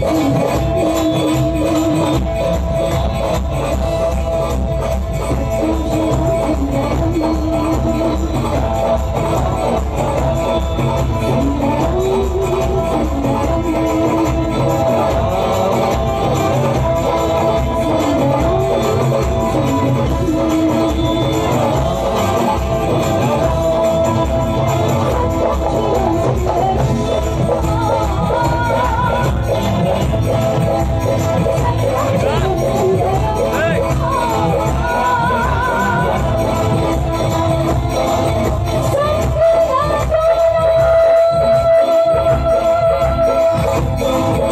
Oh, Oh,